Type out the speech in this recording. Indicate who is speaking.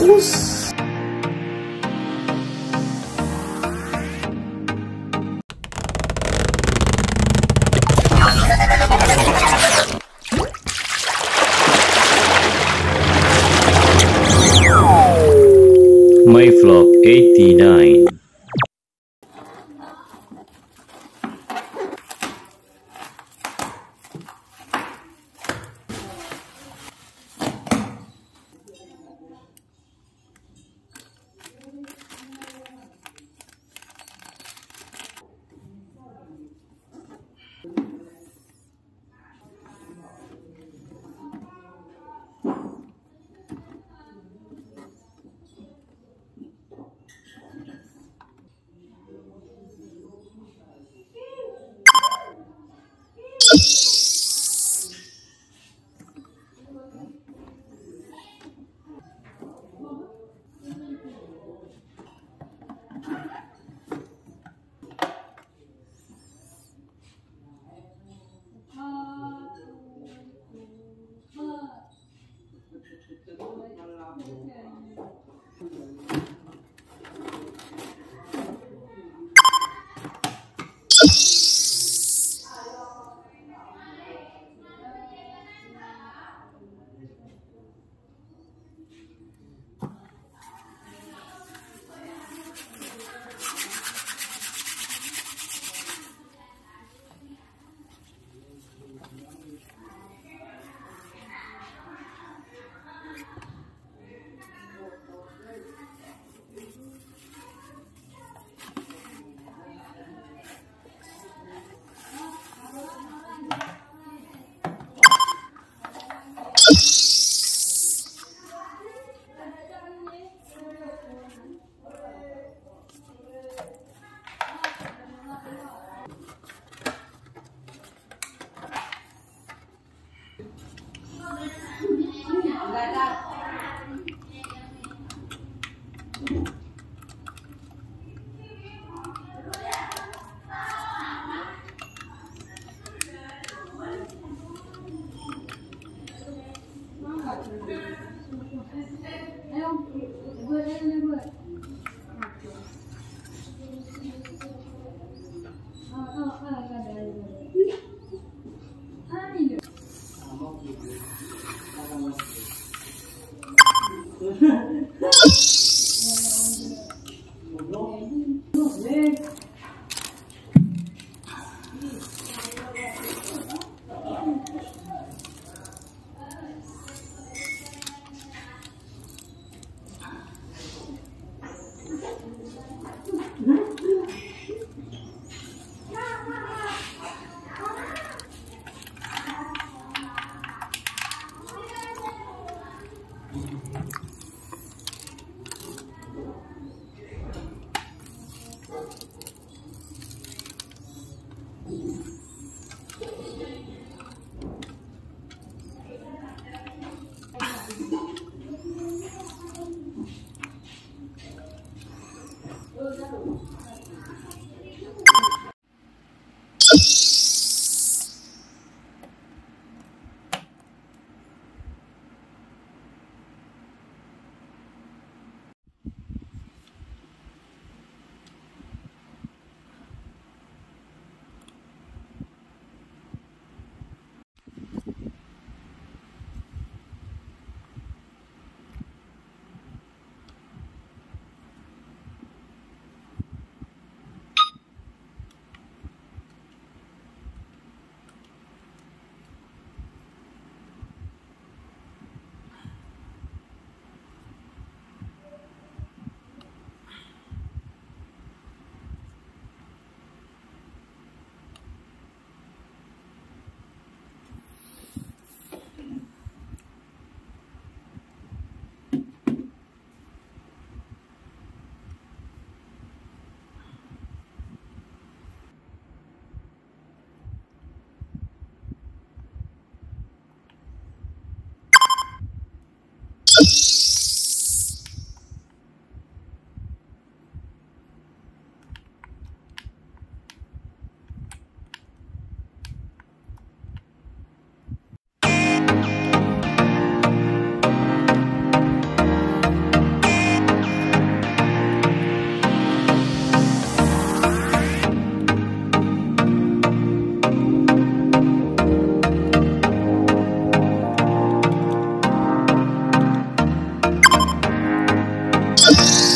Speaker 1: bagus
Speaker 2: My Vlog 89 Gracias.
Speaker 1: you.